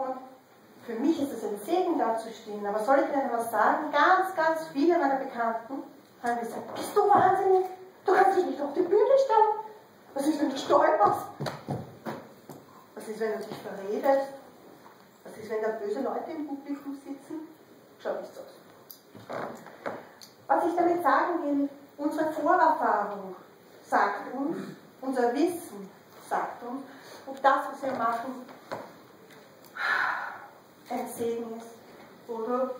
Und für mich ist es ein Segen, da zu stehen. Aber soll ich Ihnen was sagen? Ganz, ganz viele meiner Bekannten haben gesagt, bist du wahnsinnig? Du kannst dich nicht auf die Bühne stellen. Was ist, wenn du stolperst? Was ist, wenn du dich verredest? Was ist, wenn da böse Leute im Publikum sitzen? Schaut nicht so aus. Was ich damit sagen will, unsere Vorerfahrung sagt uns, unser Wissen sagt uns, ob das, was wir machen, ein Segen ist oder